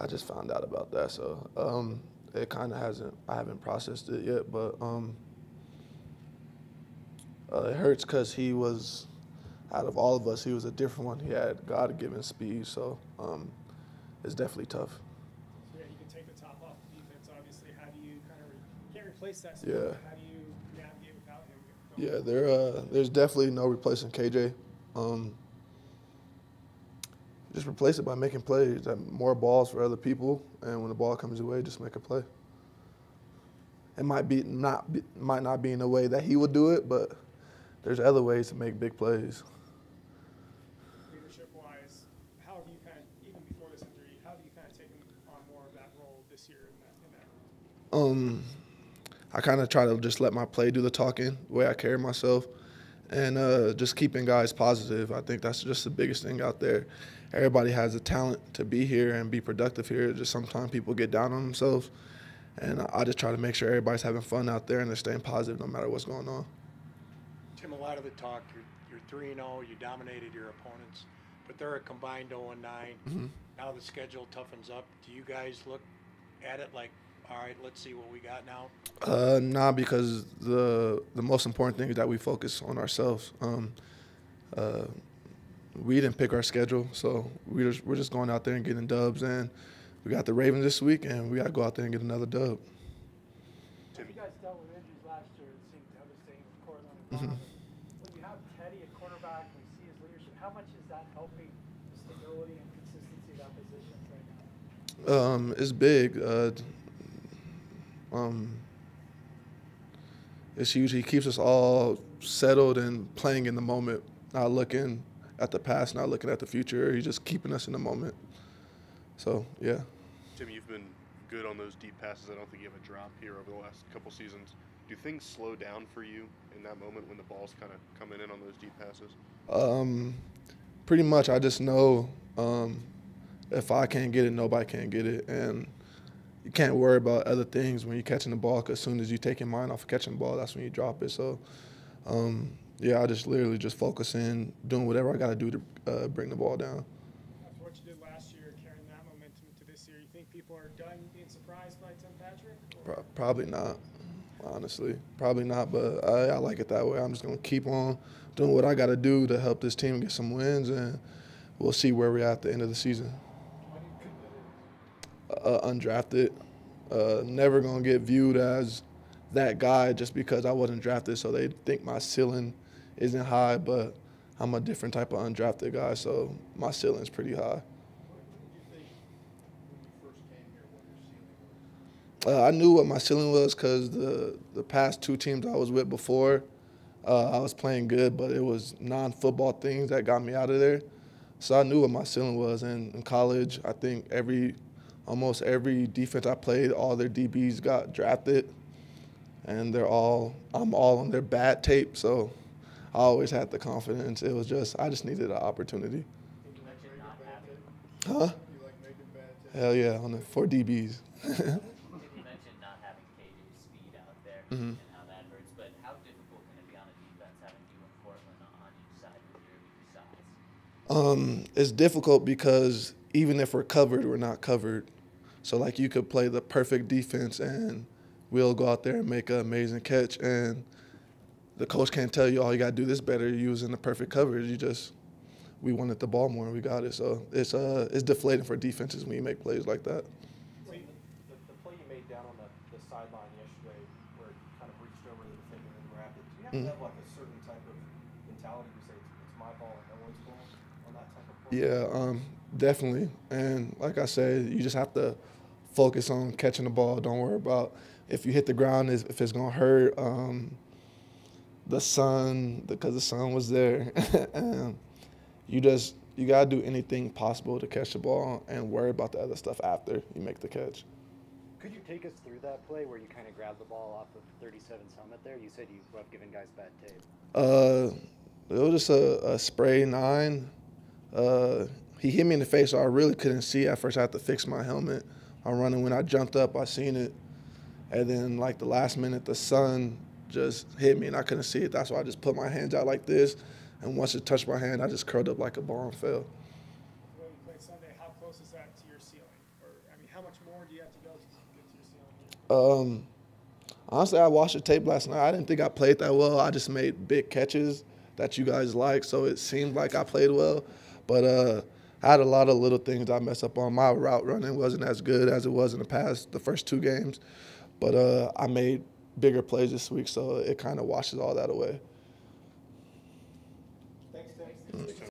I just found out about that, so um, it kind of hasn't. I haven't processed it yet, but um, uh, it hurts because he was, out of all of us, he was a different one. He had God-given speed, so um, it's definitely tough. So yeah, you can take the top off the defense. Obviously, how do you kind of re- can't replace that? Yeah. How do you navigate without him? Yeah, there. Uh, there's definitely no replacing KJ. Um, just replace it by making plays, more balls for other people, and when the ball comes your way, just make a play. It might be not be, might not be in the way that he would do it, but there's other ways to make big plays. Leadership wise, how have you kind of even before this injury, how have you kind of taken on more of that role this year in that? In that? Um, I kind of try to just let my play do the talking, the way I carry myself, and uh, just keeping guys positive. I think that's just the biggest thing out there. Everybody has the talent to be here and be productive here. Just sometimes people get down on themselves, and I just try to make sure everybody's having fun out there and they're staying positive no matter what's going on. Tim, a lot of the talk, you're, you're three and oh, you dominated your opponents, but they're a combined oh and 9 Now the schedule toughens up. Do you guys look at it like, all right, let's see what we got now? Uh, nah, because the the most important thing is that we focus on ourselves. Um, uh, we didn't pick our schedule, so we just, we're just going out there and getting dubs. And we got the Ravens this week, and we got to go out there and get another dub. You guys dealt with injuries last year. It seemed devastating with Courtland and Von. When you have Teddy at quarterback, we see his leadership. How much is that helping the stability and consistency of that position right now? Um, it's big. Uh, um, it's huge. He keeps us all settled and playing in the moment, not looking at the past, not looking at the future. He's just keeping us in the moment. So yeah. Tim, you've been good on those deep passes. I don't think you have a drop here over the last couple seasons. Do things slow down for you in that moment when the ball's kind of coming in on those deep passes? Um, pretty much, I just know um, if I can't get it, nobody can get it, and you can't worry about other things when you're catching the ball. Cause as soon as you take your mind off of catching the ball, that's when you drop it. So, um, yeah, I just literally just focus in, doing whatever I got to do to uh, bring the ball down. After what you did last year, carrying that momentum into this year, you think people are done being surprised by Tim Patrick? Pro- probably not, honestly. Probably not, but I, I like it that way. I'm just going to keep on doing what I got to do to help this team get some wins, and we'll see where we're at at the end of the season. Uh, undrafted. Uh, never to get viewed as that guy just because I wasn't drafted, so they think my ceiling isn't high, but I'm a different type of undrafted guy, so my ceiling's pretty high. Uh, I knew what my ceiling was because the the past two teams I was with before, uh, I was playing good, but it was non-football things that got me out of there. So I knew what my ceiling was. And in college, I think every, almost every defense I played, all their DBs got drafted, and they're all I'm all on their bad tape. So I always had the confidence. It was just I just needed an opportunity. Huh? Hell yeah, on the four DBs. you mentioned not having KJ's speed out there Mhm. and how that hurts, but how difficult can it be on a defense having you and Courtland on each side with your weak sides? Um, it's difficult because even if we're covered, we're not covered. So like you could play the perfect defense and we'll go out there and make an amazing catch and the coach can't tell you, oh, you got to do this better. You was in the perfect coverage. You just, we wanted the ball more and we got it. So it's uh, it's deflating for defenses when you make plays like that. The, the, the play you made down on the, the sideline yesterday, where it kind of reached over to the defender and grabbed it, do you have to have like a certain type of mentality to say it's, it's my ball and no one's ball on that type of play? Yeah, um, definitely. And like I said, you just have to focus on catching the ball. Don't worry about if you hit the ground, if if it's gonna hurt. Um, the sun, because the sun was there. and you just you gotta do anything possible to catch the ball and worry about the other stuff after you make the catch. Could you take us through that play where you kind of grabbed the ball off of 37's helmet there? You said you have given guys bad tape. Uh, it was just a, a spray nine. Uh, he hit me in the face, so I really couldn't see. At first, I had to fix my helmet. I'm running. When I jumped up, I seen it, and then like the last minute, the sun just hit me, and I couldn't see it. That's why I just put my hands out like this, and once it touched my hand, I just curled up like a ball and fell. When you played Sunday, how close is that to your ceiling? Or I how much more do you have to go to get to your ceiling? Um, honestly, I watched the tape last night. I didn't think I played that well. I just made big catches that you guys like, so it seemed like I played well. But uh, I had a lot of little things I messed up on. My route running wasn't as good as it was in the past, the first two games. But uh, I made bigger plays this week, so it kind of washes all that away.